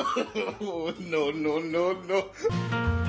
no, no, no, no.